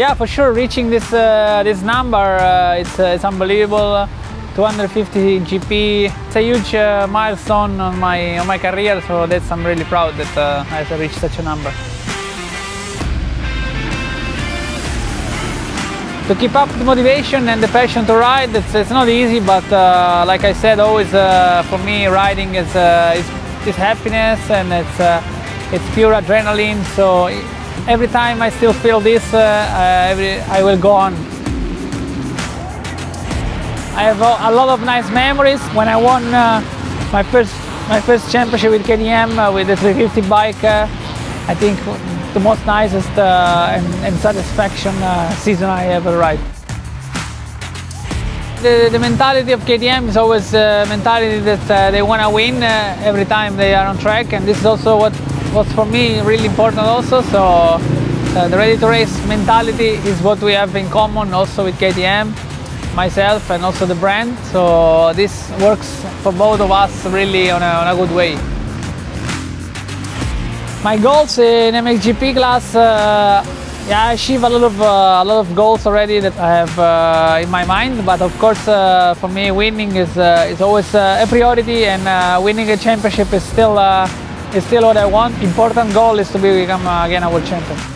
Yeah, for sure, reaching this uh, this number, uh, it's, uh, it's unbelievable. 250 GP, it's a huge uh, milestone on my on my career, so that's I'm really proud that uh, I have reached such a number. To keep up the motivation and the passion to ride, it's, it's not easy, but uh, like I said, always uh, for me riding is, uh, is, is happiness and it's, uh, it's pure adrenaline. So every time I still feel this, uh, uh, every, I will go on. I have a, lot of nice memories. When I won uh, my first my first championship with uh, with the 350 bike, uh, I think the most nicest uh, and, and, satisfaction uh, season I ever ride. The, the, mentality of KTM is always a mentality that they want to win every time they are on track, and this is also what what's for me really important also. So uh, the ready to race mentality is what we have in common also with KTM, myself and also the brand. So this works for both of us really on a, on a good way. My goals in MXGP class, uh, yeah, I achieve a lot of uh, a lot of goals already that I have uh, in my mind. But of course, uh, for me, winning is uh, is always a priority, and winning a championship is still is still what I want. Important goal is to become uh, again a world champion.